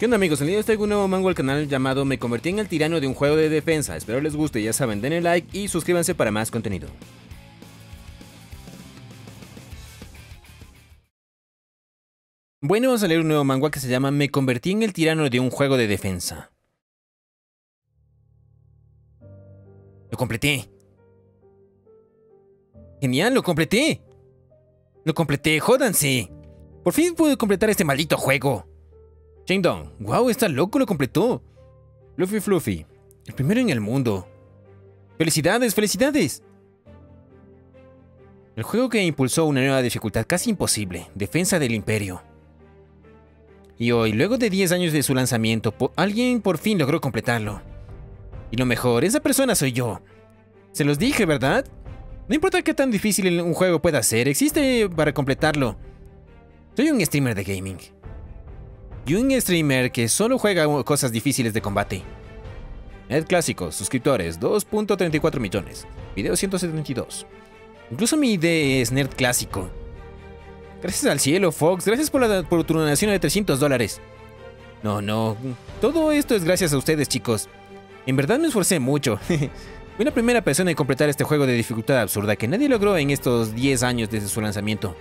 ¿Qué onda amigos? El día de hoy traigo un nuevo mango al canal llamado Me convertí en el tirano de un juego de defensa. Espero les guste, ya saben, denle like y suscríbanse para más contenido. Bueno, vamos a leer un nuevo manga que se llama Me convertí en el tirano de un juego de defensa. Lo completé. Genial, lo completé. Lo completé, jódanse. Por fin pude completar este maldito juego. Dong, wow, está loco, lo completó. Fluffy Fluffy, el primero en el mundo. ¡Felicidades, felicidades! El juego que impulsó una nueva dificultad casi imposible, Defensa del Imperio. Y hoy, luego de 10 años de su lanzamiento, alguien por fin logró completarlo. Y lo mejor, esa persona soy yo. Se los dije, ¿verdad? No importa qué tan difícil un juego pueda ser, existe para completarlo. Soy un streamer de gaming. Y un streamer que solo juega cosas difíciles de combate. Nerd Clásico, suscriptores, 2.34 millones. Video 172. Incluso mi ID es Nerd Clásico. Gracias al cielo, Fox. Gracias por, la, por tu donación de 300 dólares. No, no. Todo esto es gracias a ustedes, chicos. En verdad me esforcé mucho. Fui la primera persona en completar este juego de dificultad absurda que nadie logró en estos 10 años desde su lanzamiento.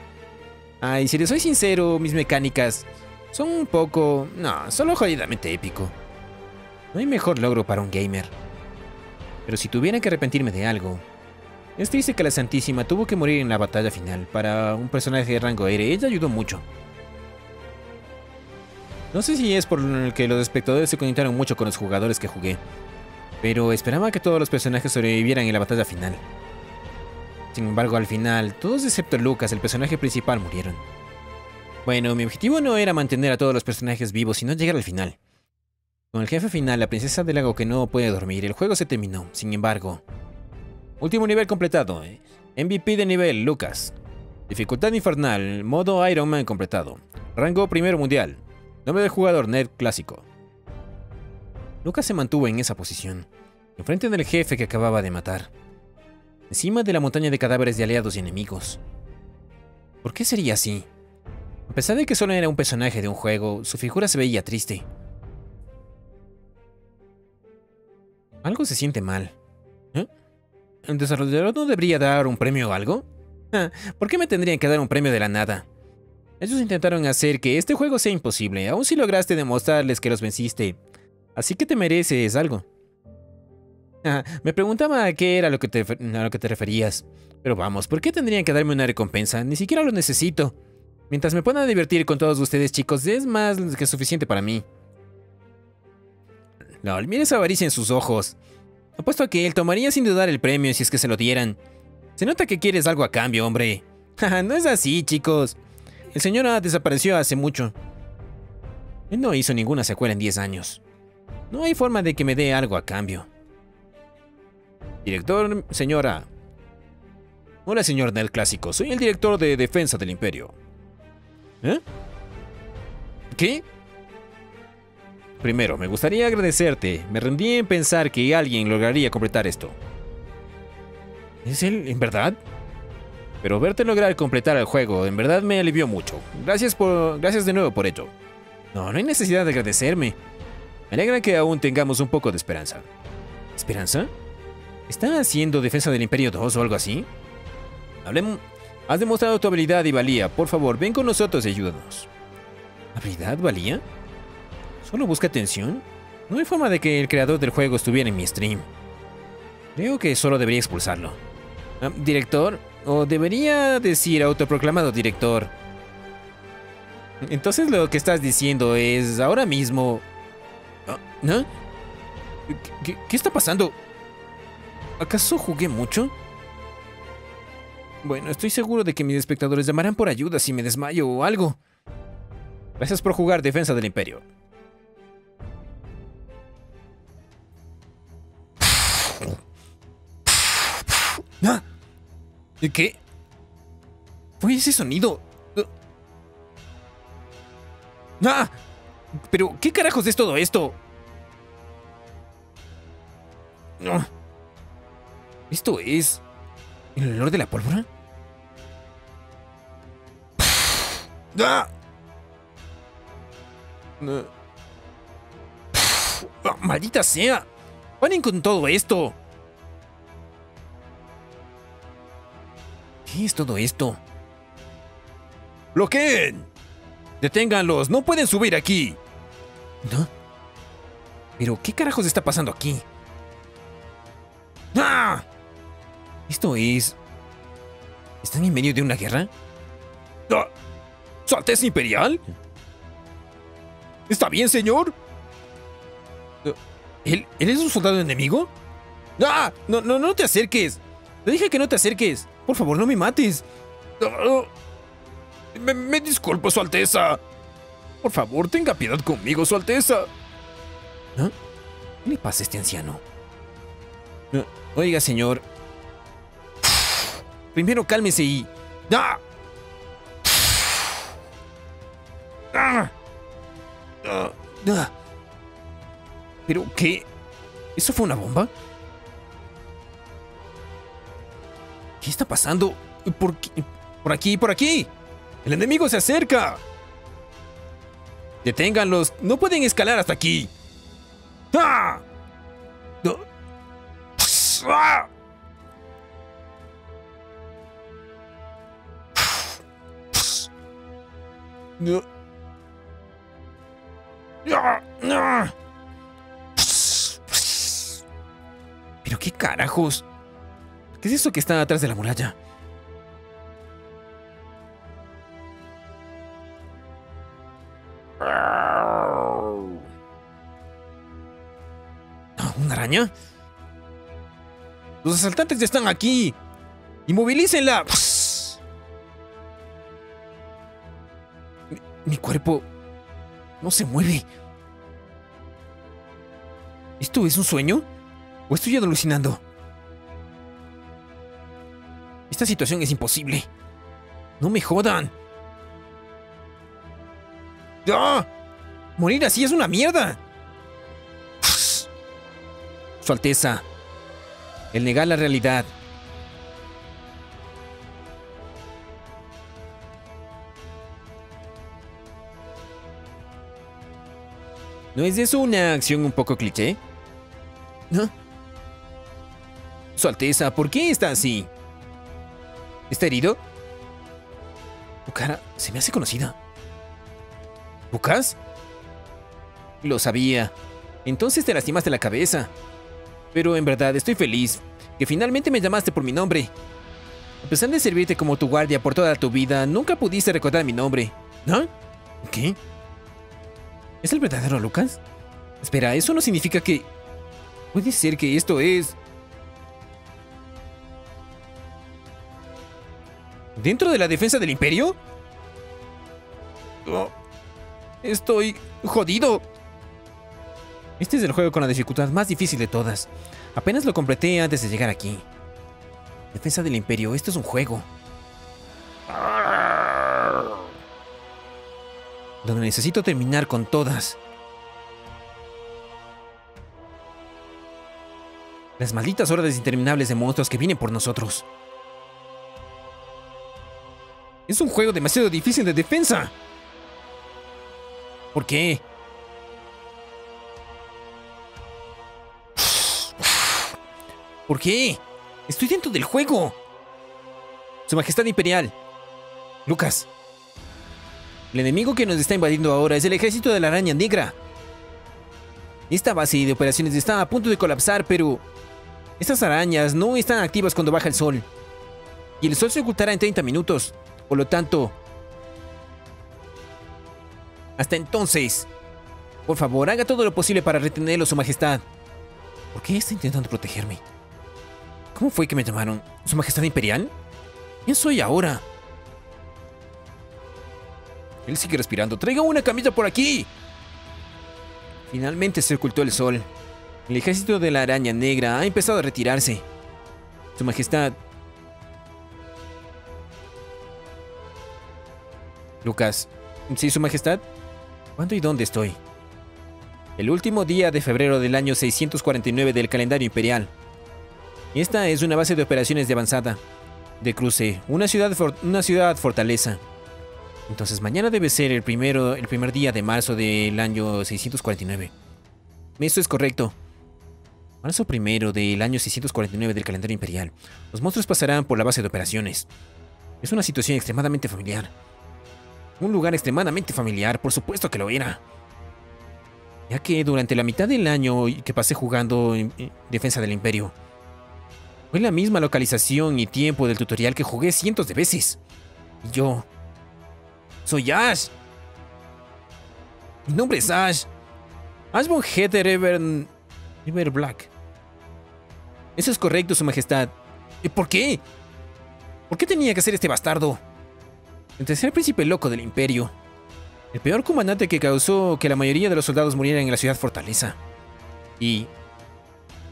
Ay, si les soy sincero, mis mecánicas son un poco... no, solo jodidamente épico. No hay mejor logro para un gamer. Pero si tuviera que arrepentirme de algo... Es triste que la Santísima tuvo que morir en la batalla final. Para un personaje de rango aire, ella ayudó mucho. No sé si es por el que los espectadores se conectaron mucho con los jugadores que jugué, pero esperaba que todos los personajes sobrevivieran en la batalla final. Sin embargo, al final, todos excepto Lucas, el personaje principal, murieron. Bueno, mi objetivo no era mantener a todos los personajes vivos, sino llegar al final. Con el jefe final, la princesa del lago que no puede dormir, el juego se terminó. Sin embargo, último nivel completado. Eh. MVP de nivel, Lucas. Dificultad infernal, modo Iron Man completado. Rango primero mundial. Nombre del jugador, Ned Clásico. Lucas se mantuvo en esa posición, enfrente del jefe que acababa de matar. Encima de la montaña de cadáveres de aliados y enemigos. ¿Por qué sería así? A pesar de que solo era un personaje de un juego, su figura se veía triste. Algo se siente mal. ¿Eh? ¿El desarrollador no debería dar un premio o algo? Ah, ¿Por qué me tendrían que dar un premio de la nada? Ellos intentaron hacer que este juego sea imposible, aun si lograste demostrarles que los venciste. Así que te mereces algo. Ah, me preguntaba a qué era lo que, te, a lo que te referías. Pero vamos, ¿por qué tendrían que darme una recompensa? Ni siquiera lo necesito. Mientras me pueda divertir con todos ustedes, chicos, es más que suficiente para mí. No, mire esa avaricia en sus ojos. Apuesto a que él tomaría sin dudar el premio si es que se lo dieran. Se nota que quieres algo a cambio, hombre. no es así, chicos. El señor A desapareció hace mucho. Él no hizo ninguna secuela en 10 años. No hay forma de que me dé algo a cambio. Director, señora. Hola, señor Nel Clásico. Soy el director de Defensa del Imperio. ¿Eh? ¿Qué? Primero, me gustaría agradecerte. Me rendí en pensar que alguien lograría completar esto. ¿Es él, en verdad? Pero verte lograr completar el juego en verdad me alivió mucho. Gracias por, gracias de nuevo por ello. No, no hay necesidad de agradecerme. Me alegra que aún tengamos un poco de esperanza. ¿Esperanza? ¿Está haciendo defensa del Imperio 2 o algo así? Hablemos, Has demostrado tu habilidad y valía. Por favor, ven con nosotros y ayúdanos. ¿Habilidad, valía? ¿Solo busca atención? No hay forma de que el creador del juego estuviera en mi stream. Creo que solo debería expulsarlo. Ah, ¿Director? O debería decir autoproclamado director. Entonces lo que estás diciendo es ahora mismo... Ah, ¿No? ¿Qué, qué está pasando? ¿Acaso jugué mucho? Bueno, estoy seguro de que mis espectadores llamarán por ayuda si me desmayo o algo. Gracias por jugar Defensa del Imperio. ¿Ah? ¿Qué? Fue ese sonido. ¡Ah! ¿Pero qué carajos es todo esto? Esto es... ¿El olor de la pólvora? ¡Ah! Ah, ¡Maldita sea! ¡Paren con todo esto! ¿Qué es todo esto? ¡Bloqueen! ¡Deténganlos! ¡No pueden subir aquí! ¿No? ¿Pero qué carajos está pasando aquí? ¿Esto es... ¿Están en medio de una guerra? ¿Su Alteza Imperial? ¿Está bien, señor? ¿Él, ¿Él es un soldado enemigo? ¡Ah! No, no, no te acerques. Te dije que no te acerques. Por favor, no me mates. Me, disculpo, Su Alteza. Por favor, tenga piedad conmigo, Su Alteza. ¿Qué le pasa a este anciano? Oiga, señor. Primero cálmese y... ¡Ah! ¡Ah! ¡Ah! ¡Ah! ¿Pero qué? ¿Eso fue una bomba? ¿Qué está pasando? ¿Por? Por aquí, por aquí. El enemigo se acerca. Deténganlos. No pueden escalar hasta aquí. ¡Ah! ¡Ah! ¿Pero qué carajos? ¿Qué es eso que está atrás de la muralla? ¿Una araña? Los asaltantes ya están aquí. ¡Inmovilícenla! Mi, cuerpo no se mueve. ¿Esto es un sueño? ¿O estoy alucinando? Esta situación es imposible. No me jodan. ¡Ah! Morir así es una mierda. Su Alteza. El negar la realidad. ¿No es eso una acción un poco cliché? ¿No? Su Alteza, ¿por qué está así? ¿Está herido? Tu cara se me hace conocida. ¿Lucas? Lo sabía. Entonces te lastimaste la cabeza. Pero en verdad estoy feliz que finalmente me llamaste por mi nombre. A pesar de servirte como tu guardia por toda tu vida, nunca pudiste recordar mi nombre. ¿No? ¿Qué? ¿Es el verdadero Lucas? Espera, eso no significa que... Puede ser que esto es... ¿Dentro de la defensa del imperio? Oh, estoy jodido. Este es el juego con la dificultad más difícil de todas. Apenas lo completé antes de llegar aquí. Defensa del imperio, esto es un juego. Donde necesito terminar con todas. Las malditas horas interminables de monstruos que vienen por nosotros. Es un juego demasiado difícil de defensa. ¿Por qué? ¿Por qué? Estoy dentro del juego. Su Majestad Imperial. Lucas. El enemigo que nos está invadiendo ahora es el ejército de la araña negra. Esta base de operaciones está a punto de colapsar, pero... Estas arañas no están activas cuando baja el sol. Y el sol se ocultará en 30 minutos. Por lo tanto... Hasta entonces... Por favor, haga todo lo posible para retenerlo, Su Majestad. ¿Por qué está intentando protegerme? ¿Cómo fue que me llamaron? ¿Su Majestad Imperial? ¿Quién soy ahora? Él sigue respirando. ¡Traiga una camisa por aquí! Finalmente se ocultó el sol. El ejército de la araña negra ha empezado a retirarse. Su Majestad. Lucas. ¿Sí, Su Majestad? ¿Cuándo y dónde estoy? El último día de febrero del año 649 del calendario imperial. Esta es una base de operaciones de avanzada. De cruce, una ciudad, una ciudad fortaleza. Entonces mañana debe ser el, primero, el primer día de marzo del año 649. Eso es correcto. Marzo primero del año 649 del calendario imperial. Los monstruos pasarán por la base de operaciones. Es una situación extremadamente familiar. Un lugar extremadamente familiar, por supuesto que lo era. Ya que durante la mitad del año que pasé jugando en defensa del imperio, fue la misma localización y tiempo del tutorial que jugué cientos de veces. Y yo... Soy Ash. Mi nombre es Ash. Ash von Heather Ever... Ever Black. Eso es correcto, su majestad. ¿Y por qué? ¿Por qué tenía que ser este bastardo? El tercer príncipe loco del imperio. El peor comandante que causó que la mayoría de los soldados murieran en la ciudad fortaleza. Y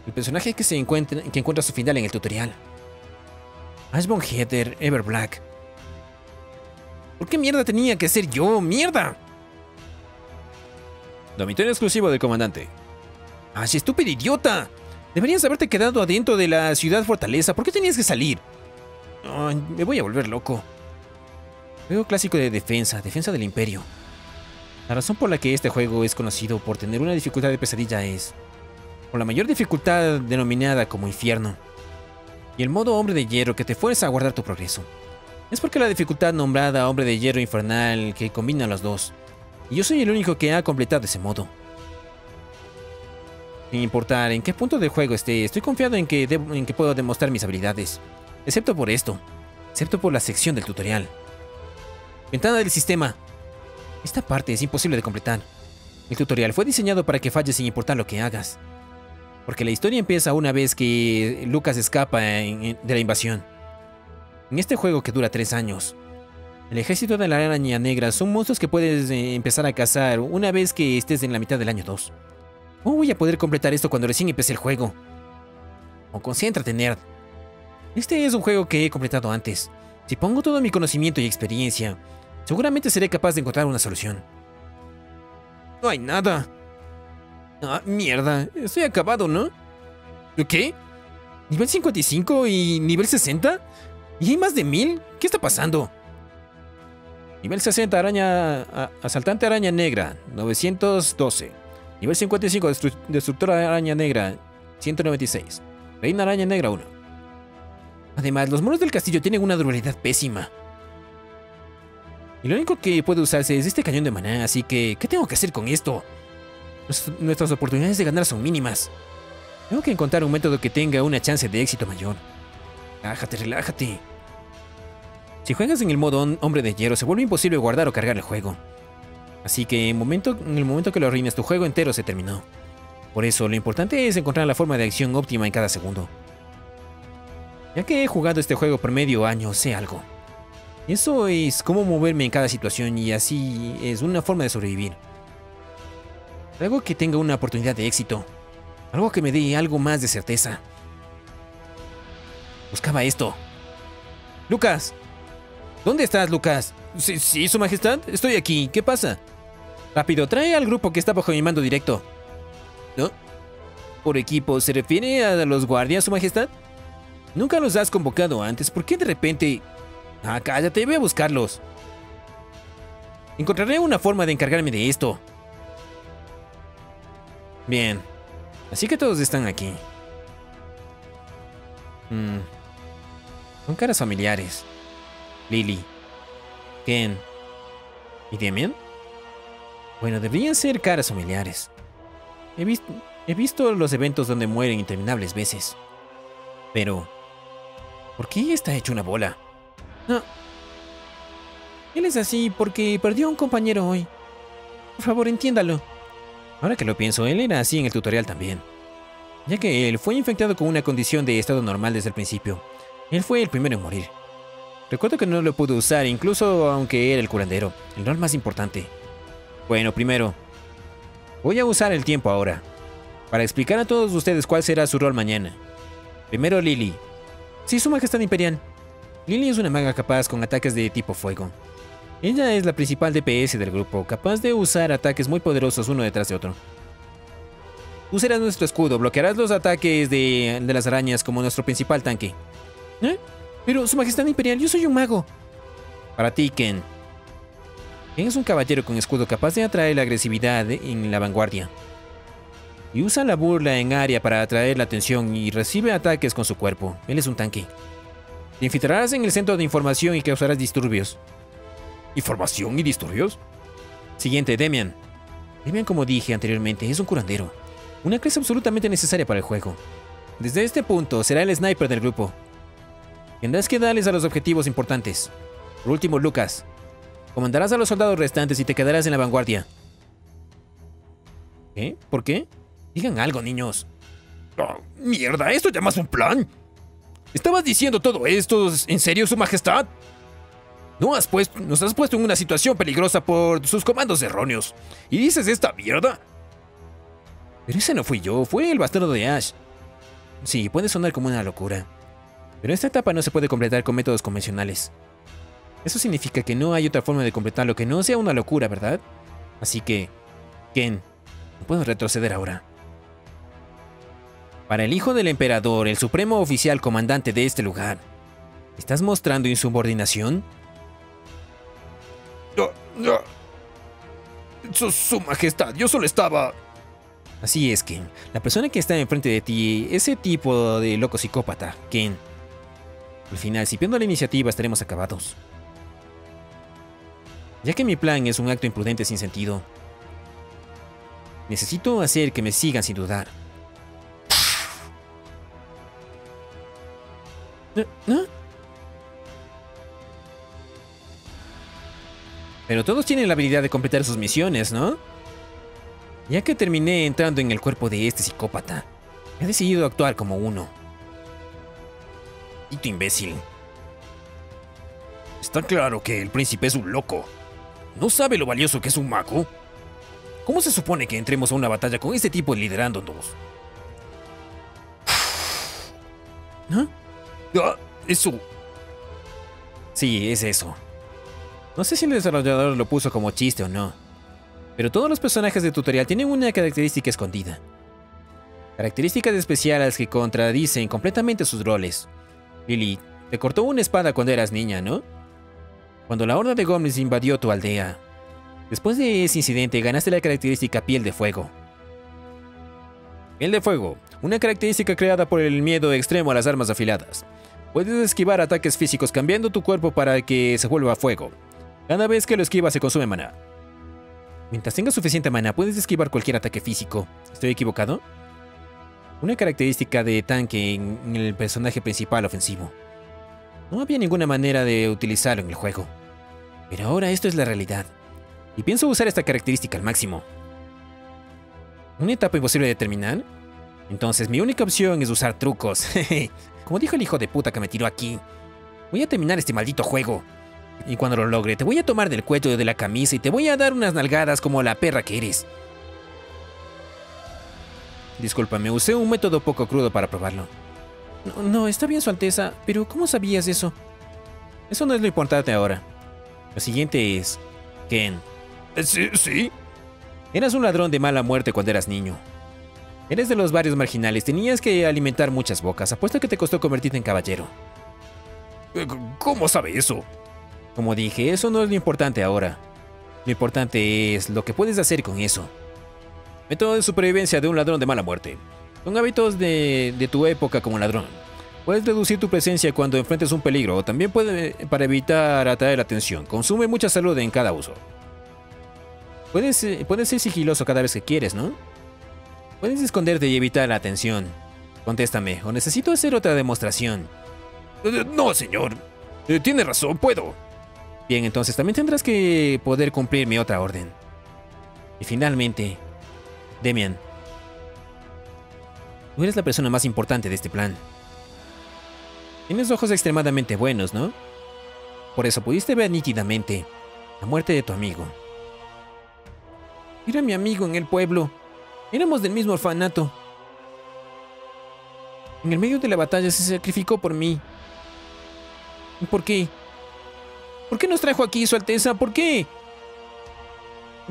el personaje que se encuentra, que encuentra su final en el tutorial. Ash von Heather Ever Black. ¿Por qué mierda tenía que ser yo? ¡Mierda! Dormitorio exclusivo del comandante. ¡Ash, estúpido idiota! Deberías haberte quedado adentro de la ciudad fortaleza. ¿Por qué tenías que salir? me voy a volver loco. Juego clásico de defensa, defensa del imperio. La razón por la que este juego es conocido por tener una dificultad de pesadilla es por la mayor dificultad denominada como infierno y el modo hombre de hierro que te fuerza a guardar tu progreso. Es porque la dificultad nombrada hombre de hierro infernal que combina los dos, y yo soy el único que ha completado ese modo. Sin importar en qué punto del juego esté, estoy confiado en que, en que puedo demostrar mis habilidades, excepto por esto, excepto por la sección del tutorial. Ventana del sistema. Esta parte es imposible de completar. El tutorial fue diseñado para que falles sin importar lo que hagas. Porque la historia empieza una vez que Lucas escapa de la invasión. En este juego que dura tres años, el ejército de la araña negra son monstruos que puedes eh, empezar a cazar una vez que estés en la mitad del año 2. ¿Cómo voy a poder completar esto cuando recién empecé el juego? O concéntrate, nerd. Este es un juego que he completado antes. Si pongo todo mi conocimiento y experiencia, Seguramente seré capaz de encontrar una solución. No hay nada. Ah, mierda. Estoy acabado, ¿no? ¿Qué? ¿Nivel 55 y nivel 60? ¿Y hay más de mil? ¿Qué está pasando? Nivel 60, araña... asaltante araña negra, 912. Nivel 55, destructora araña negra, 196. Reina araña negra, 1. Además, los monos del castillo tienen una durabilidad pésima. Y lo único que puede usarse es este cañón de maná, así que, ¿qué tengo que hacer con esto? Nuestras oportunidades de ganar son mínimas. Tengo que encontrar un método que tenga una chance de éxito mayor. Relájate, relájate. Si juegas en el modo hombre de hierro, se vuelve imposible guardar o cargar el juego. Así que en, el momento que lo arruinas, tu juego entero se terminó. Por eso, lo importante es encontrar la forma de acción óptima en cada segundo. Ya que he jugado este juego por medio año, sé algo. Eso es cómo moverme en cada situación y así es una forma de sobrevivir. Algo que tenga una oportunidad de éxito. Algo que me dé algo más de certeza. Buscaba esto. Lucas. ¿Dónde estás, Lucas? Sí, sí, su majestad. Estoy aquí. ¿Qué pasa? Rápido, trae al grupo que está bajo mi mando directo. ¿No? ¿Por equipo se refiere a los guardias, su majestad? Nunca los has convocado antes. ¿Por qué de repente Ah, cállate, voy a buscarlos. Encontraré una forma de encargarme de esto. Bien. Así que todos están aquí. Hmm. Son caras familiares. Lily. Ken. ¿Y Demian? Bueno, deberían ser caras familiares. He, visto, he visto los eventos donde mueren interminables veces. Pero... ¿Por qué está hecho una bola? No. Él es así porque perdió a un compañero hoy. Por favor, entiéndalo. Ahora que lo pienso, él era así en el tutorial también. Ya que él fue infectado con una condición de estado normal desde el principio. Él fue el primero en morir. Recuerdo que no lo pudo usar, incluso aunque era el curandero, el rol más importante. Bueno, primero, voy a usar el tiempo ahora, para explicar a todos ustedes cuál será su rol mañana. Primero Lily. Sí, su majestad imperial. Lily es una maga capaz con ataques de tipo fuego. Ella es la principal DPS del grupo, capaz de usar ataques muy poderosos uno detrás de otro. Tú serás nuestro escudo, bloquearás los ataques de, las arañas como nuestro principal tanque. ¿Eh? Pero, Su Majestad Imperial, yo soy un mago. Para ti, Ken. Ken es un caballero con escudo capaz de atraer la agresividad en la vanguardia. y usa la burla en área para atraer la atención y recibe ataques con su cuerpo. Él es un tanque. Te infiltrarás en el centro de información y causarás disturbios. ¿Información y disturbios? Siguiente, Demian. Demian, como dije anteriormente, es un curandero. Una clase absolutamente necesaria para el juego. Desde este punto, será el sniper del grupo. Tendrás que darles a los objetivos importantes. Por último, Lucas. Comandarás a los soldados restantes y te quedarás en la vanguardia. ¿Qué? ¿Por qué? Digan algo, niños. Mierda, ¿esto llamas un plan? ¿Estabas diciendo todo esto en serio, Su Majestad? No has puesto, nos has puesto en una situación peligrosa por sus comandos erróneos. ¿Y dices esta mierda? Pero ese no fui yo, fue el bastardo de Ash. Sí, puede sonar como una locura. Pero esta etapa no se puede completar con métodos convencionales. Eso significa que no hay otra forma de completarlo que no sea una locura, ¿verdad? Así que, Ken, no puedo retroceder ahora. Para el hijo del emperador, el supremo oficial comandante de este lugar, ¿estás mostrando insubordinación? No, no. Su, su majestad, yo solo estaba... Así es, Ken. La persona que está enfrente de ti, ese tipo de loco psicópata, Ken. Al final, si pierdo la iniciativa, estaremos acabados. Ya que mi plan es un acto imprudente sin sentido, necesito hacer que me sigan sin dudar. ¿No? Pero todos tienen la habilidad de completar sus misiones, ¿no? Ya que terminé entrando en el cuerpo de este psicópata, he decidido actuar como uno. Tu imbécil. Está claro que el príncipe es un loco. ¿No sabe lo valioso que es un mago? ¿Cómo se supone que entremos a una batalla con este tipo liderándonos? ¿No? Ah, eso. Sí, es eso. No sé si el desarrollador lo puso como chiste o no, pero todos los personajes de tutorial tienen una característica escondida. Características especiales que contradicen completamente sus roles. Lily, te cortó una espada cuando eras niña, ¿no? Cuando la horda de goblins invadió tu aldea. Después de ese incidente ganaste la característica piel de fuego. Piel de fuego, una característica creada por el miedo extremo a las armas afiladas. Puedes esquivar ataques físicos cambiando tu cuerpo para que se vuelva fuego. Cada vez que lo esquivas se consume maná. Mientras tengas suficiente maná, puedes esquivar cualquier ataque físico. ¿Estoy equivocado? Una característica de tanque en el personaje principal ofensivo. No había ninguna manera de utilizarlo en el juego. Pero ahora esto es la realidad. Y pienso usar esta característica al máximo. ¿Una etapa imposible de terminar? Entonces mi única opción es usar trucos. Como dijo el hijo de puta que me tiró aquí. Voy a terminar este maldito juego. Y cuando lo logre, te voy a tomar del cuello de la camisa y te voy a dar unas nalgadas como la perra que eres. Discúlpame, usé un método poco crudo para probarlo. No, no, está bien, Su Alteza, pero ¿cómo sabías eso? Eso no es lo importante ahora. Lo siguiente es... Ken. Eh, Sí, sí. Eras un ladrón de mala muerte cuando eras niño. Eres de los barrios marginales, tenías que alimentar muchas bocas. Apuesto que te costó convertirte en caballero. Eh, ¿Cómo sabe eso? Como dije, eso no es lo importante ahora. Lo importante es lo que puedes hacer con eso. Método de supervivencia de un ladrón de mala muerte. Con hábitos de, de tu época como ladrón. Puedes reducir tu presencia cuando enfrentes un peligro o también puede para evitar atraer atención. Consume mucha salud en cada uso. Puedes, eh, puedes ser sigiloso cada vez que quieres, ¿no? Puedes esconderte y evitar la atención. Contéstame, o necesito hacer otra demostración. Eh, No, señor. Eh, Tiene razón, puedo. Bien, entonces también tendrás que poder cumplir mi otra orden. Y finalmente, Demian. Tú eres la persona más importante de este plan. Tienes ojos extremadamente buenos, ¿no? Por eso pudiste ver nítidamente la muerte de tu amigo. Era mi amigo en el pueblo. Éramos del mismo orfanato. En el medio de la batalla se sacrificó por mí. ¿Y por qué? ¿Por qué nos trajo aquí, Su Alteza? ¿Por qué?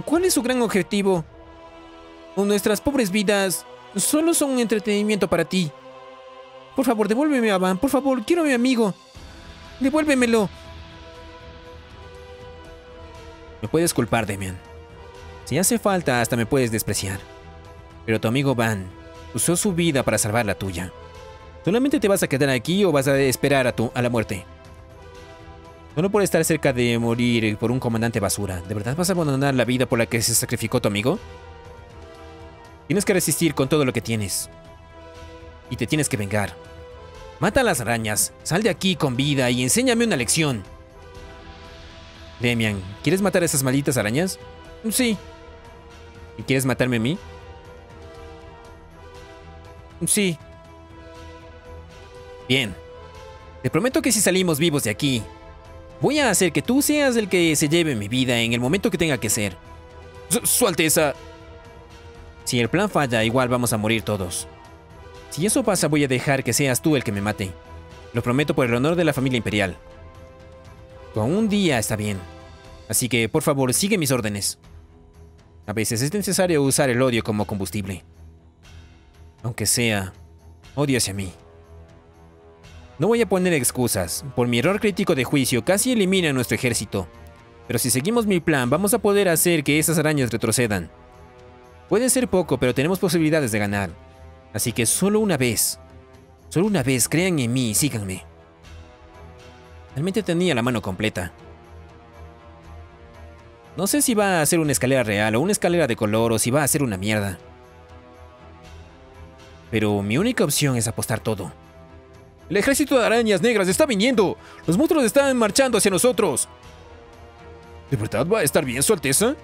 ¿Cuál es su gran objetivo? ¿O nuestras pobres vidas solo son un entretenimiento para ti? Por favor, devuélveme a Van. Por favor, quiero a mi amigo. Devuélvemelo. Me puedes culpar, Demian. Si hace falta, hasta me puedes despreciar. Pero tu amigo Van usó su vida para salvar la tuya. ¿Solamente te vas a quedar aquí o vas a esperar a, tu, a la muerte? Solo por estar cerca de morir por un comandante basura, ¿de verdad vas a abandonar la vida por la que se sacrificó tu amigo? Tienes que resistir con todo lo que tienes. Y te tienes que vengar. Mata a las arañas, sal de aquí con vida y enséñame una lección. Demian, ¿quieres matar a esas malditas arañas? Sí. ¿Y quieres matarme a mí? Sí. Bien. Te prometo que si salimos vivos de aquí, voy a hacer que tú seas el que se lleve mi vida en el momento que tenga que ser. Su, Su Alteza. Si el plan falla, igual vamos a morir todos. Si eso pasa, voy a dejar que seas tú el que me mate. Lo prometo por el honor de la familia imperial. Con un día está bien. Así que, por favor, sigue mis órdenes. A veces es necesario usar el odio como combustible. Aunque sea odio hacia mí. No voy a poner excusas. Por mi error crítico de juicio casi elimina nuestro ejército. Pero si seguimos mi plan, vamos a poder hacer que esas arañas retrocedan. Puede ser poco, pero tenemos posibilidades de ganar. Así que solo una vez, solo una vez crean en mí y síganme. Realmente tenía la mano completa. No sé si va a ser una escalera real o una escalera de color o si va a ser una mierda. Pero mi única opción es apostar todo. El ejército de arañas negras está viniendo. Los monstruos están marchando hacia nosotros. ¿De verdad va a estar bien, Su Alteza?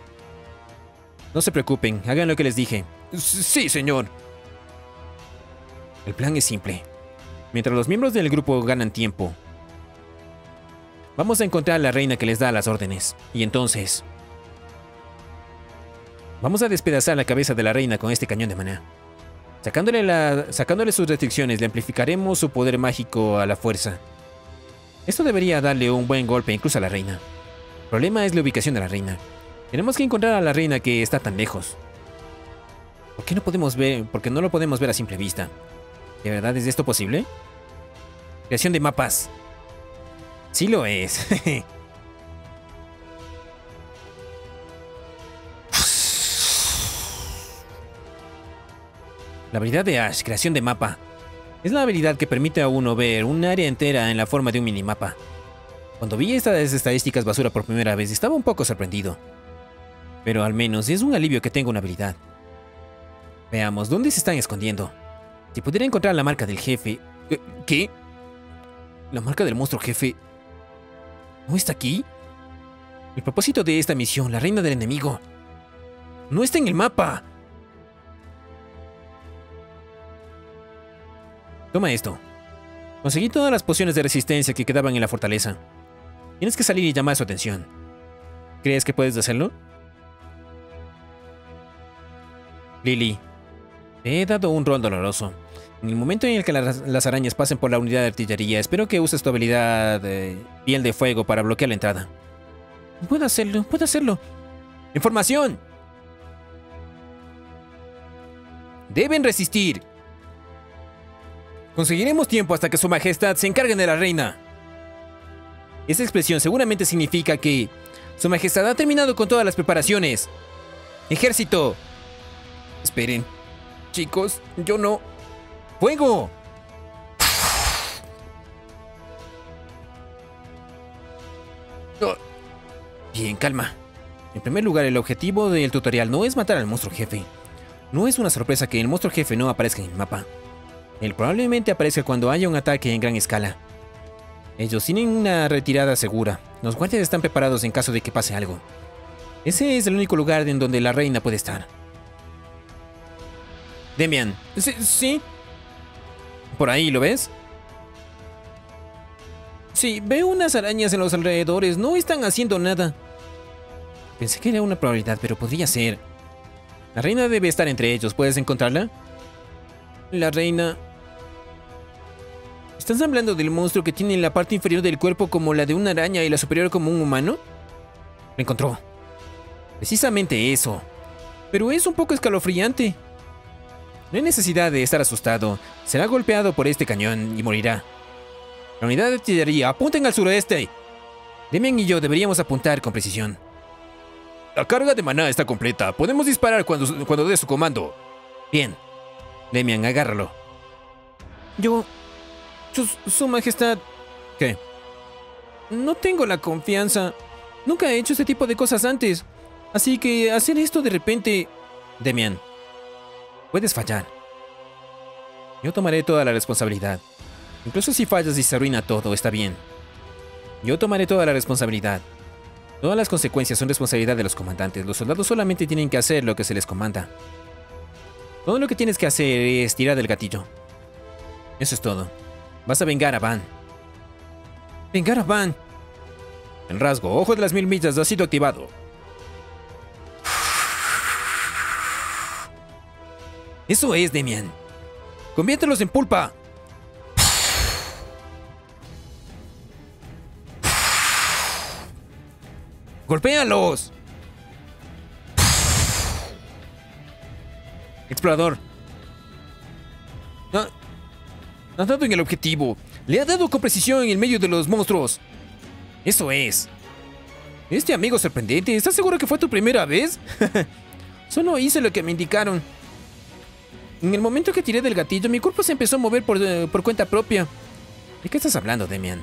No se preocupen, hagan lo que les dije. Sí, señor. El plan es simple. Mientras los miembros del grupo ganan tiempo, vamos a encontrar a la reina que les da las órdenes. Y entonces... Vamos a despedazar la cabeza de la reina con este cañón de maná. Sacándole, la, sacándole sus restricciones, le amplificaremos su poder mágico a la fuerza. Esto debería darle un buen golpe incluso a la reina. El problema es la ubicación de la reina. Tenemos que encontrar a la reina que está tan lejos. ¿Por qué no podemos ver? Porque no lo podemos ver a simple vista. ¿De verdad es esto posible? Creación de mapas. Sí lo es. la habilidad de Ash, creación de mapa. Es la habilidad que permite a uno ver un área entera en la forma de un minimapa. Cuando vi estas estadísticas basura por primera vez estaba un poco sorprendido. Pero al menos es un alivio que tengo una habilidad. Veamos, ¿dónde se están escondiendo? Si pudiera encontrar la marca del jefe... Eh, ¿Qué? ¿La marca del monstruo jefe... ¿No está aquí? El propósito de esta misión, la reina del enemigo... ¡No está en el mapa! Toma esto. Conseguí todas las pociones de resistencia que quedaban en la fortaleza. Tienes que salir y llamar su atención. ¿Crees que puedes hacerlo? Lily, he dado un rol doloroso. En el momento en el que las, las arañas pasen por la unidad de artillería, espero que uses tu habilidad de piel de fuego para bloquear la entrada. Puedo hacerlo, puedo hacerlo. ¡Información! Deben resistir. Conseguiremos tiempo hasta que su majestad se encargue de la reina. Esa expresión seguramente significa que su majestad ha terminado con todas las preparaciones. Ejército. Esperen. Chicos, yo no... ¡Fuego! Oh, Bien, calma. En primer lugar, el objetivo del tutorial no es matar al monstruo jefe. No es una sorpresa que el monstruo jefe no aparezca en el mapa. Él probablemente aparezca cuando haya un ataque en gran escala. Ellos tienen una retirada segura. Los guardias están preparados en caso de que pase algo. Ese es el único lugar en donde la reina puede estar. Demian, Sí, sí. ¿por ahí lo ves? Sí, veo unas arañas en los alrededores. No están haciendo nada. Pensé que era una probabilidad, pero podría ser. La reina debe estar entre ellos. ¿Puedes encontrarla? La reina... ¿Estás hablando del monstruo que tiene la parte inferior del cuerpo como la de una araña y la superior como un humano? Lo encontró. Precisamente eso. Pero es un poco escalofriante. No hay necesidad de estar asustado. Será golpeado por este cañón y morirá. La unidad de artillería, apunten al suroeste. Demian y yo deberíamos apuntar con precisión. La carga de maná está completa. Podemos disparar cuando, cuando dé su comando. Bien. Demian, agárralo. Yo... Su, su Majestad... ¿Qué? No tengo la confianza. Nunca he hecho este tipo de cosas antes. Así que hacer esto de repente... Demian, puedes fallar. Yo tomaré toda la responsabilidad. Incluso si fallas y se arruina todo, está bien. Yo tomaré toda la responsabilidad. Todas las consecuencias son responsabilidad de los comandantes. Los soldados solamente tienen que hacer lo que se les comanda. Todo lo que tienes que hacer es tirar del gatillo. Eso es todo. Vas a vengar a Van. ¿Vengar a Van? El rasgo Ojo de las Mil Millas ha sido activado. Eso es, Demian. Conviértelos en pulpa. ¡Golpéalos! Explorador. Ha, ha dado en el objetivo. Le ha dado con precisión en el medio de los monstruos. Eso es. Este amigo sorprendente, ¿estás seguro que fue tu primera vez? Solo hice lo que me indicaron. En el momento que tiré del gatillo, mi cuerpo se empezó a mover por, eh, por cuenta propia. ¿De qué estás hablando, Demian?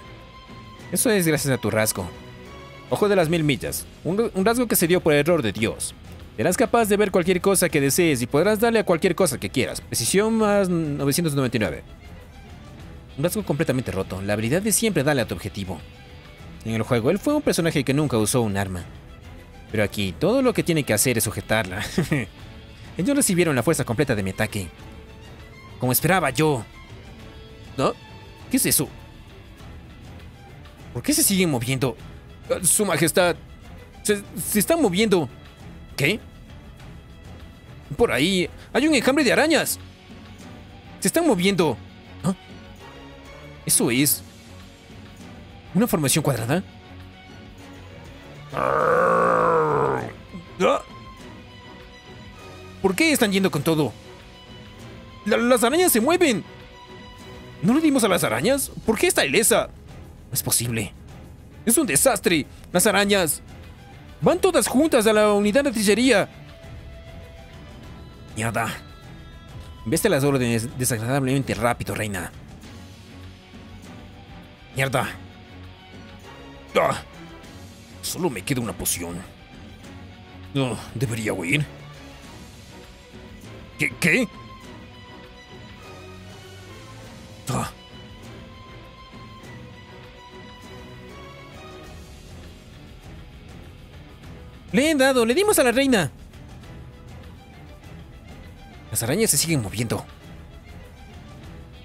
Eso es gracias a tu rasgo. Ojo de las mil millas. Un, rasgo que se dio por error de Dios. Serás capaz de ver cualquier cosa que desees y podrás darle a cualquier cosa que quieras. Precisión más 999. Un rasgo completamente roto. La habilidad de siempre darle a tu objetivo. En el juego, él fue un personaje que nunca usó un arma. Pero aquí, todo lo que tiene que hacer es sujetarla. Ellos recibieron la fuerza completa de mi ataque. Como esperaba yo. ¿No? ¿Qué es eso? ¿Por qué se siguen moviendo? Ah, Su majestad. Se, se están moviendo. ¿Qué? Por ahí hay un enjambre de arañas. Se están moviendo. ¿Ah? Eso es. ¿Una formación cuadrada? Ah. ¿Por qué están yendo con todo? La- las arañas se mueven. ¿No le dimos a las arañas? ¿Por qué está ilesa? No es posible. Es un desastre. Las arañas. Van todas juntas a la unidad de artillería. Mierda. Veste las órdenes desagradablemente rápido, reina. Mierda. Ah, solo me queda una poción. No, debería huir. ¿Qué? ¿Qué? Ah. Le he dado, le dimos a la reina. Las arañas se siguen moviendo.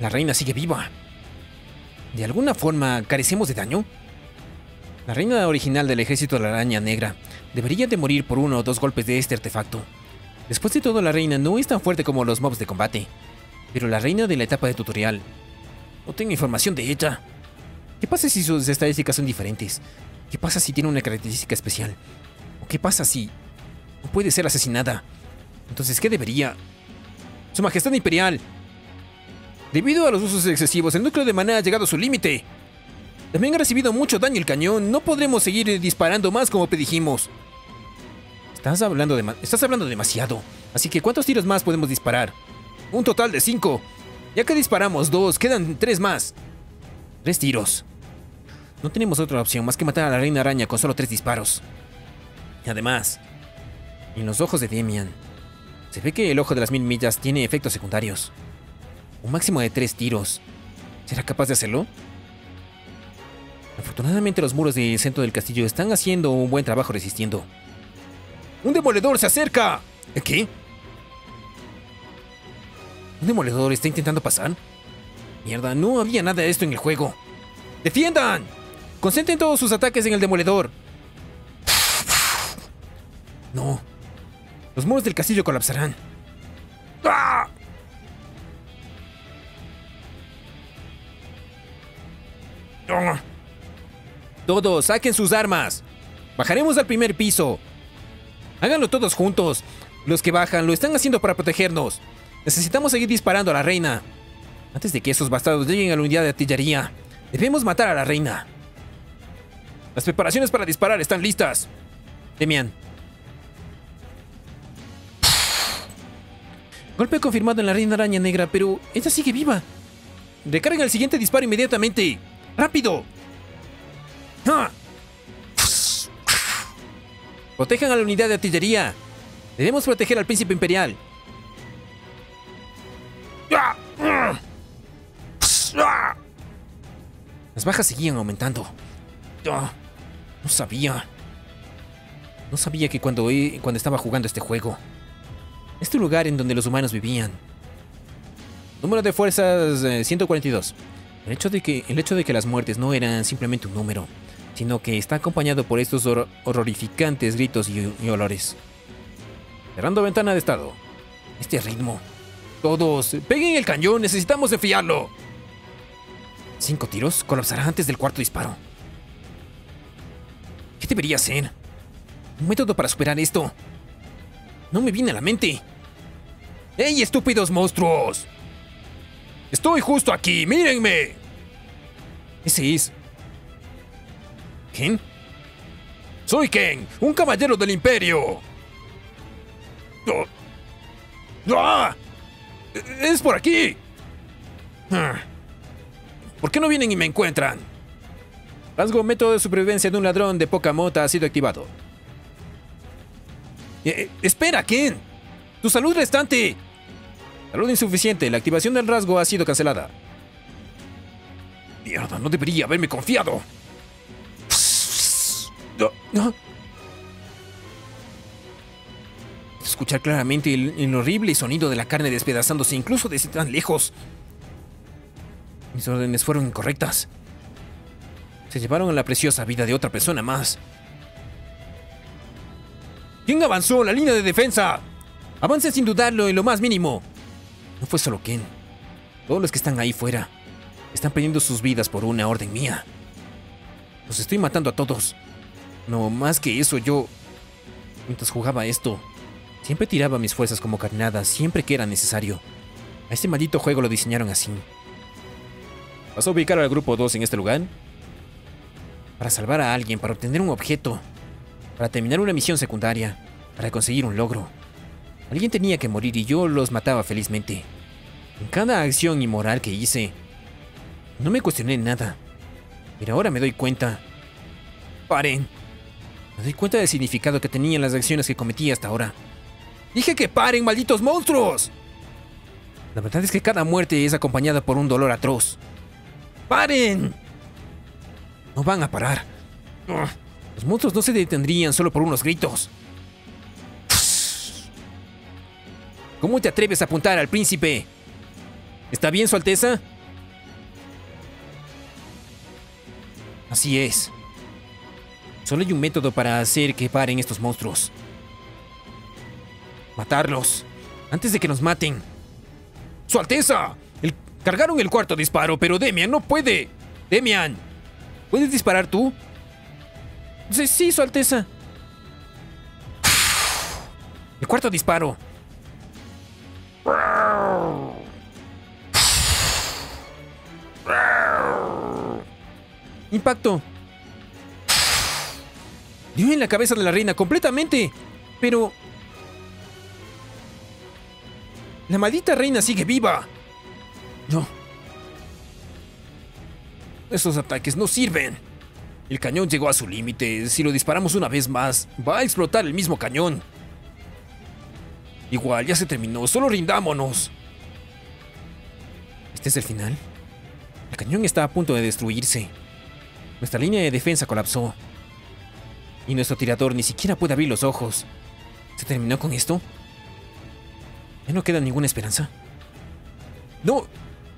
La reina sigue viva. ¿De alguna forma carecemos de daño? La reina original del ejército de la araña negra debería de morir por uno o dos golpes de este artefacto. Después de todo, la reina no es tan fuerte como los mobs de combate. Pero la reina de la etapa de tutorial... No tengo información de ella. ¿Qué pasa si sus estadísticas son diferentes? ¿Qué pasa si tiene una característica especial? ¿O qué pasa si no puede ser asesinada? Entonces, ¿qué debería? Su Majestad Imperial. Debido a los usos excesivos, el núcleo de maná ha llegado a su límite. También ha recibido mucho daño el cañón. No podremos seguir disparando más como predijimos. Estás hablando, de estás hablando demasiado. Así que, ¿cuántos tiros más podemos disparar? Un total de cinco. Ya que disparamos dos, quedan tres más. Tres tiros. No tenemos otra opción más que matar a la reina araña con solo tres disparos. Y además, en los ojos de Demian, se ve que el ojo de las mil millas tiene efectos secundarios. Un máximo de tres tiros. ¿Será capaz de hacerlo? Afortunadamente los muros del centro del castillo están haciendo un buen trabajo resistiendo. ¡Un demoledor se acerca! ¿Qué? ¿Un demoledor está intentando pasar? Mierda, no había nada de esto en el juego. ¡Defiendan! Concentren todos sus ataques en el demoledor. No. Los muros del castillo colapsarán. ¡Ah! Todos, saquen sus armas. Bajaremos al primer piso. Háganlo todos juntos. Los que bajan lo están haciendo para protegernos. Necesitamos seguir disparando a la reina. Antes de que esos bastardos lleguen a la unidad de artillería, debemos matar a la reina. Las preparaciones para disparar están listas. Demian. Golpe confirmado en la reina araña negra, pero ella sigue viva. Recarga el siguiente disparo inmediatamente. ¡Rápido! ¡Ah! Protejan a la unidad de artillería. Debemos proteger al príncipe imperial. Las bajas seguían aumentando. No sabía. No sabía que cuando, cuando estaba jugando este juego. Este lugar en donde los humanos vivían. Número de fuerzas eh, 142. El hecho, de que, el hecho de que las muertes no eran simplemente un número, sino que está acompañado por estos hor- horrorificantes gritos y, olores. Cerrando ventana de estado. Este ritmo. Todos, peguen el cañón, necesitamos enfriarlo. Cinco tiros colapsará antes del cuarto disparo. ¿Qué debería hacer? Un método para superar esto. No me viene a la mente. ¡Ey, estúpidos monstruos! Estoy justo aquí, mírenme. Ese es. Soy Ken, un caballero del imperio. Oh. ¡Ah! ¡Es por aquí! Ah. ¿Por qué no vienen y me encuentran? Rasgo método de supervivencia de un ladrón de poca mota ha sido activado. Eh, eh, espera, Ken. Tu salud restante. Salud insuficiente. La activación del rasgo ha sido cancelada. Mierda, no debería haberme confiado. Ah. Escuchar claramente el, el horrible sonido de la carne despedazándose incluso desde tan lejos. Mis órdenes fueron incorrectas. Se llevaron a la preciosa vida de otra persona más. ¿Quién avanzó la línea de defensa? Avance sin dudarlo en lo más mínimo. No fue solo Ken. Todos los que están ahí fuera están perdiendo sus vidas por una orden mía. Los estoy matando a todos. No, más que eso, yo... Mientras jugaba esto, siempre tiraba mis fuerzas como carnadas siempre que era necesario. A este maldito juego lo diseñaron así. ¿Vas a ubicar al grupo 2 en este lugar? Para salvar a alguien, para obtener un objeto, para terminar una misión secundaria, para conseguir un logro. Alguien tenía que morir y yo los mataba felizmente. En cada acción inmoral que hice, no me cuestioné nada. Pero ahora me doy cuenta. Paren. Me doy cuenta del significado que tenían las acciones que cometí hasta ahora. Dije que paren, malditos monstruos. La verdad es que cada muerte es acompañada por un dolor atroz. ¡Paren! No van a parar. Los monstruos no se detendrían solo por unos gritos. ¿Cómo te atreves a apuntar al príncipe? ¿Está bien, Su Alteza? Así es. Solo hay un método para hacer que paren estos monstruos. Matarlos. Antes de que nos maten. ¡Su Alteza! El- cargaron el cuarto disparo, pero Demian no puede. Demian. ¿Puedes disparar tú? Sí, sí, Su Alteza. El cuarto disparo. Impacto. Dio en la cabeza de la reina completamente. Pero... La maldita reina sigue viva. No. Esos ataques no sirven. El cañón llegó a su límite. Si lo disparamos una vez más, va a explotar el mismo cañón. Igual, ya se terminó. Solo rindámonos. ¿Este es el final? El cañón está a punto de destruirse. Nuestra línea de defensa colapsó. Y nuestro tirador ni siquiera puede abrir los ojos. ¿Se terminó con esto? ¿Ya no queda ninguna esperanza? No,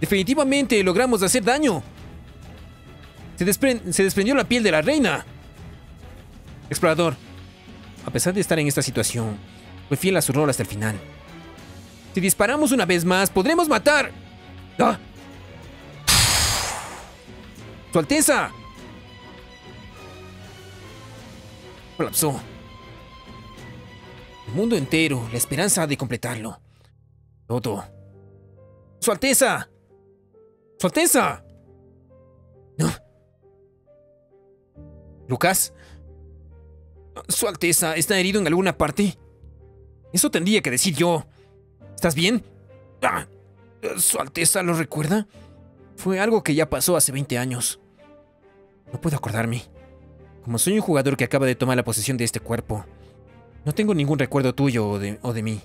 definitivamente logramos hacer daño. Se, despren- se desprendió la piel de la reina. Explorador, a pesar de estar en esta situación, fue fiel a su rol hasta el final. Si disparamos una vez más, podremos matar. ¡Ah! ¡Su Alteza! Colapsó. El mundo entero, la esperanza de completarlo. Todo. ¡Su Alteza! ¡Su Alteza! No. Lucas, Su Alteza, ¿está herido en alguna parte? Eso tendría que decir yo. ¿Estás bien? Ah, ¿Su Alteza lo recuerda? Fue algo que ya pasó hace 20 años. No puedo acordarme. Como soy un jugador que acaba de tomar la posesión de este cuerpo, no tengo ningún recuerdo tuyo o de, mí.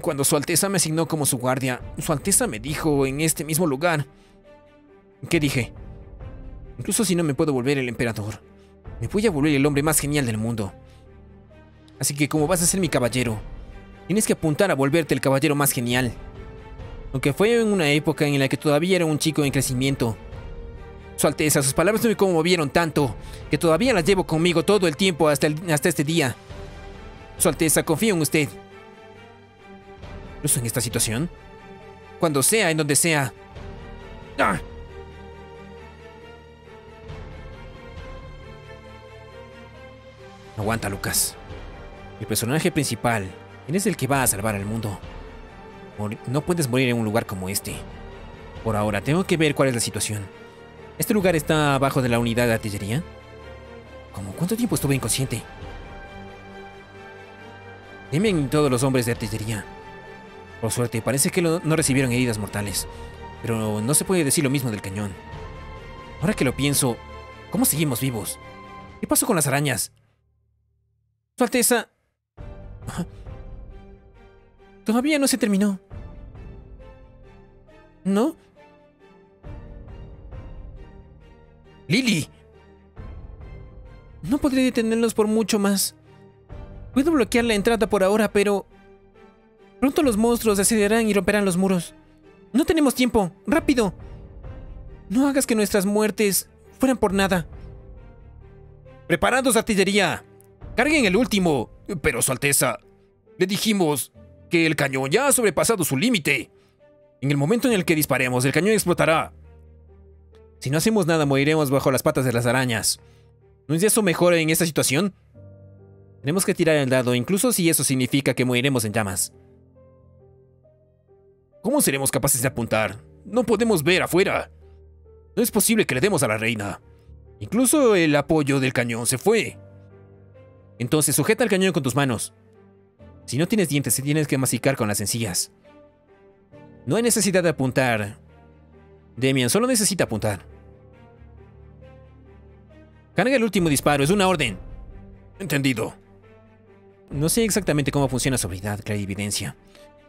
Cuando Su Alteza me asignó como su guardia, Su Alteza me dijo en este mismo lugar. ¿Qué dije? Incluso si no me puedo volver el emperador, me voy a volver el hombre más genial del mundo. Así que como vas a ser mi caballero, tienes que apuntar a volverte el caballero más genial. Aunque fue en una época en la que todavía era un chico en crecimiento. Su Alteza, sus palabras me conmovieron tanto que todavía las llevo conmigo todo el tiempo hasta, este día. Su Alteza, confío en usted. ¿Incluso en esta situación? Cuando sea, en donde sea. ¡Ah! Aguanta, Lucas. El personaje principal, eres el que va a salvar al mundo. No puedes morir en un lugar como este. Por ahora, tengo que ver cuál es la situación. ¿Este lugar está abajo de la unidad de artillería? ¿Cómo cuánto tiempo estuve inconsciente? Temen todos los hombres de artillería. Por suerte, parece que no recibieron heridas mortales. Pero no se puede decir lo mismo del cañón. Ahora que lo pienso, ¿cómo seguimos vivos? ¿Qué pasó con las arañas? Su Alteza... Todavía no se terminó. ¿No? Lily. No podré detenerlos por mucho más. Puedo bloquear la entrada por ahora, pero... Pronto los monstruos accederán y romperán los muros. No tenemos tiempo. ¡Rápido! No hagas que nuestras muertes fueran por nada. ¡Preparados, artillería! ¡Carguen el último! Pero, Su Alteza, le dijimos que el cañón ya ha sobrepasado su límite. En el momento en el que disparemos, el cañón explotará. Si no hacemos nada, moriremos bajo las patas de las arañas. ¿No es eso mejor en esta situación? Tenemos que tirar el dado, incluso si eso significa que moriremos en llamas. ¿Cómo seremos capaces de apuntar? No podemos ver afuera. No es posible que le demos a la reina. Incluso el apoyo del cañón se fue. Entonces sujeta el cañón con tus manos. Si no tienes dientes, te tienes que masticar con las encías. No hay necesidad de apuntar. Demian solo necesita apuntar. Carga el último disparo, es una orden. Entendido. No sé exactamente cómo funciona su habilidad, clarividencia.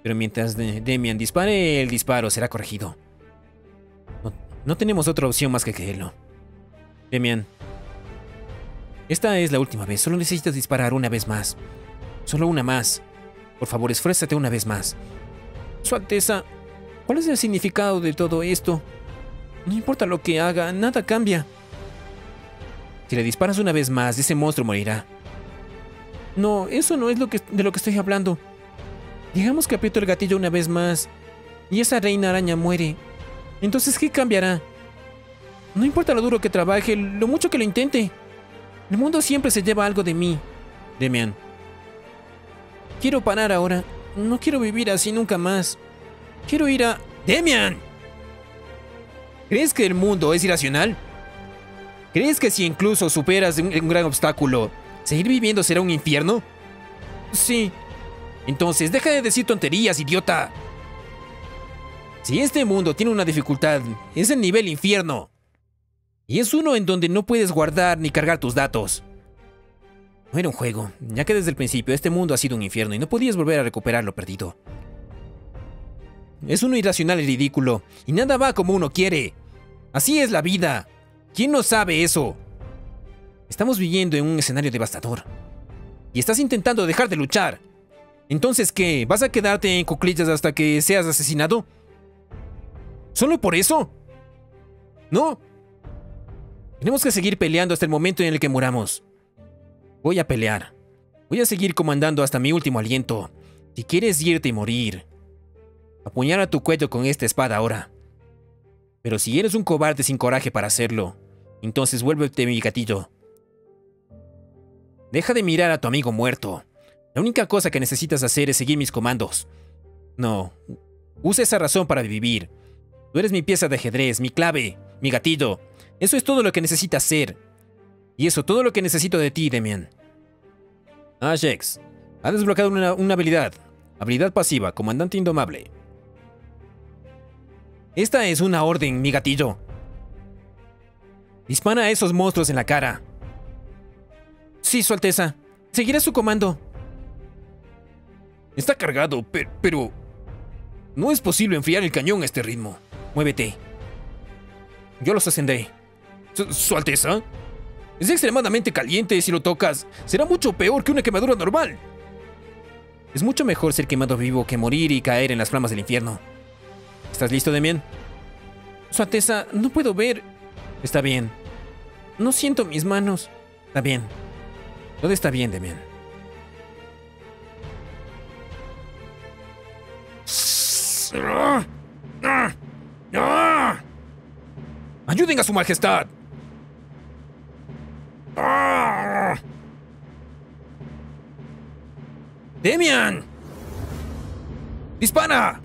Pero mientras de- Demian dispare, el disparo será corregido. No, no tenemos otra opción más que creerlo. Demian. Esta es la última vez, solo necesitas disparar una vez más. Solo una más. Por favor, esfuérzate una vez más. Su Alteza, ¿cuál es el significado de todo esto? No importa lo que haga, nada cambia. Si le disparas una vez más, ese monstruo morirá. No, eso no es lo que, de lo que estoy hablando. Digamos que aprieto el gatillo una vez más y esa reina araña muere. Entonces, ¿qué cambiará? No importa lo duro que trabaje, lo mucho que lo intente. El mundo siempre se lleva algo de mí. Demian. Quiero parar ahora. No quiero vivir así nunca más. Quiero ir a... Demian. ¿Crees que el mundo es irracional? ¿Crees que si incluso superas un, gran obstáculo, seguir viviendo será un infierno? Sí. Entonces, deja de decir tonterías, idiota. Si este mundo tiene una dificultad, es el nivel infierno. Y es uno en donde no puedes guardar ni cargar tus datos. No era un juego, ya que desde el principio este mundo ha sido un infierno y no podías volver a recuperar lo perdido. Es uno irracional y ridículo, y nada va como uno quiere. Así es la vida. ¿Quién no sabe eso? Estamos viviendo en un escenario devastador. Y estás intentando dejar de luchar. Entonces, ¿qué? ¿Vas a quedarte en cuclillas hasta que seas asesinado? ¿Solo por eso? No. Tenemos que seguir peleando hasta el momento en el que muramos. Voy a pelear. Voy a seguir comandando hasta mi último aliento. Si quieres irte y morir, apuñala tu cuello con esta espada ahora. Pero si eres un cobarde sin coraje para hacerlo, entonces vuélvete mi gatillo. Deja de mirar a tu amigo muerto. La única cosa que necesitas hacer es seguir mis comandos. No, usa esa razón para vivir. Tú eres mi pieza de ajedrez, mi clave, mi gatillo. Eso es todo lo que necesitas ser. Y eso, todo lo que necesito de ti, Demian. Ajax, ha desbloqueado una, una habilidad. Habilidad pasiva, comandante indomable. Esta es una orden, mi gatillo. Dispara a esos monstruos en la cara. Sí, Su Alteza. Seguirá su comando. Está cargado, pero. No es posible enfriar el cañón a este ritmo. Muévete. Yo los ascenderé. Su, su Alteza. Es extremadamente caliente si lo tocas. Será mucho peor que una quemadura normal. Es mucho mejor ser quemado vivo que morir y caer en las flamas del infierno. ¿Estás listo, Demian? Su Alteza, no puedo ver. Está bien. No siento mis manos. Está bien. Todo está bien, Demian. ¡Ayuden a su majestad! ¡Demian! ¡Dispara!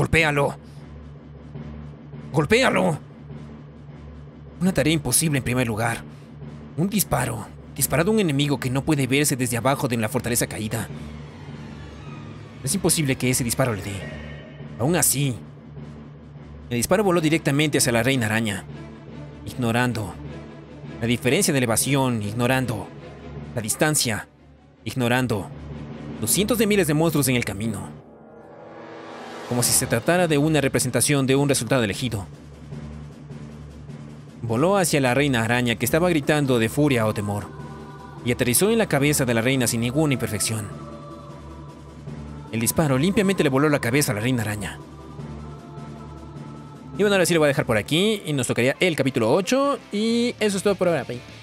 ¡Golpéalo! ¡Golpéalo! Una tarea imposible en primer lugar. Un disparo. Disparado a un enemigo que no puede verse desde abajo de la fortaleza caída. Es imposible que ese disparo le dé. Aún así, el disparo voló directamente hacia la reina araña, ignorando la diferencia de elevación, ignorando la distancia, ignorando los cientos de miles de monstruos en el camino. Como si se tratara de una representación de un resultado elegido. Voló hacia la reina araña que estaba gritando de furia o temor, y aterrizó en la cabeza de la reina sin ninguna imperfección. El disparo limpiamente le voló la cabeza a la reina araña. Y bueno, ahora sí lo voy a dejar por aquí y nos tocaría el capítulo 8 y eso es todo por ahora. Bye.